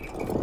you